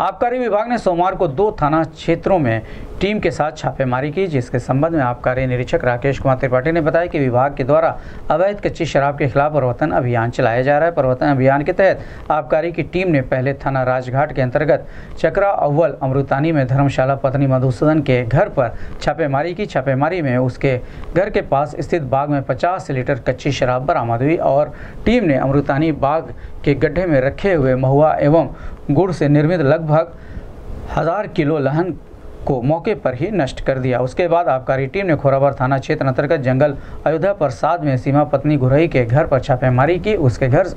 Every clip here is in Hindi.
आबकारी विभाग ने सोमवार को दो थाना क्षेत्रों में टीम के साथ छापेमारी की, जिसके संबंध में आबकारी निरीक्षक राकेश कुमार त्रिपाठी ने बताया कि विभाग के द्वारा अवैध कच्ची शराब के खिलाफ प्रवर्तन अभियान चलाया जा रहा है। प्रवर्तन अभियान के तहत आबकारी की टीम ने पहले थाना राजघाट के अंतर्गत चक्रा अव्वल अमृतानी में धर्मशाला पत्नी मधुसूदन के घर पर छापेमारी की। छापेमारी में उसके घर के पास स्थित बाग में 50 लीटर कच्ची शराब बरामद हुई और टीम ने अमृतानी बाग के गड्ढे में रखे हुए महुआ एवं गुड़ से निर्मित लगभग हज़ार किलो लहन को मौके पर ही नष्ट कर दिया। उसके बाद आबकारी टीम ने खोराबार थाना क्षेत्र अंतर्गत जंगल अयोध्या प्रसाद में सीमा पत्नी गुरई के घर पर छापेमारी की। उसके घर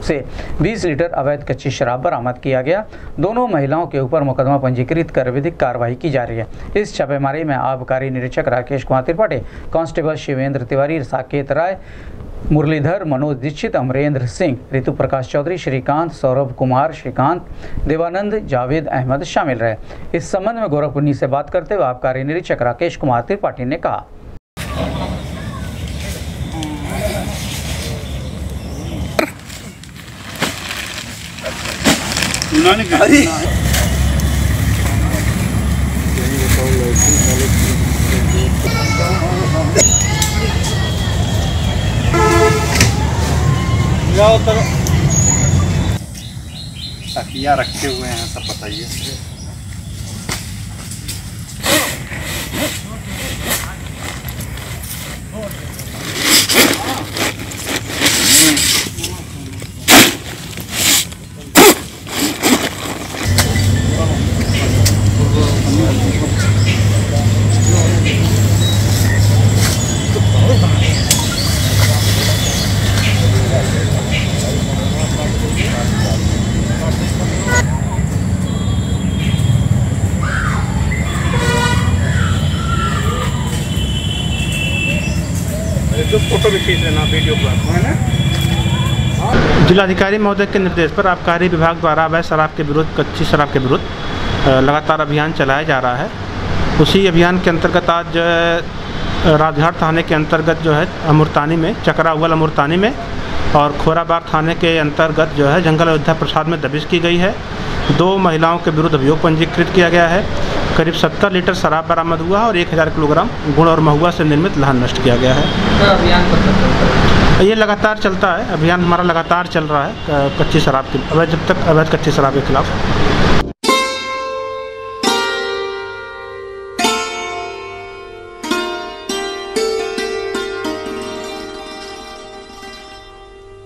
से 20 लीटर अवैध कच्ची शराब बरामद किया गया। दोनों महिलाओं के ऊपर मुकदमा पंजीकृत कर विधिक कार्रवाई की जा रही है। इस छापेमारी में आबकारी निरीक्षक राकेश कुमार त्रिपाठी, कांस्टेबल शिवेंद्र तिवारी, साकेत राय मुरलीधर मनोज दीक्षित अमरेंद्र सिंह ऋतु प्रकाश चौधरी श्रीकांत सौरभ कुमार श्रीकांत देवानंद जावेद अहमद शामिल रहे। इस संबंध में गोरखपुन्नी से बात करते हुए आबकारी निरीक्षक राकेश कुमार त्रिपाठी ने कहा। तकिया रखे हुए हैं सब बताइए। जो फ़ोटो भी खींच लेना वीडियो जिलाधिकारी महोदय के निर्देश पर आबकारी विभाग द्वारा अवैध शराब के विरुद्ध, कच्ची शराब के विरुद्ध लगातार अभियान चलाया जा रहा है। उसी अभियान के अंतर्गत आज राजघाट थाने के अंतर्गत जो है अमृतानी में चकरा अव्वल अमृतानी में और खोराबाग थाने के अंतर्गत जो है, जंगल अयोध्या प्रसाद में दबिश की गई है। दो महिलाओं के विरुद्ध अभियोग पंजीकृत किया गया है। करीब 70 लीटर शराब बरामद हुआ और 1000 किलोग्राम गुड़ और महुआ से निर्मित लहन नष्ट किया गया है। अभियान ये लगातार चलता है। अभियान हमारा लगातार चल रहा है कच्ची शराब के अवैध जब तक अवैध कच्ची शराब के खिलाफ।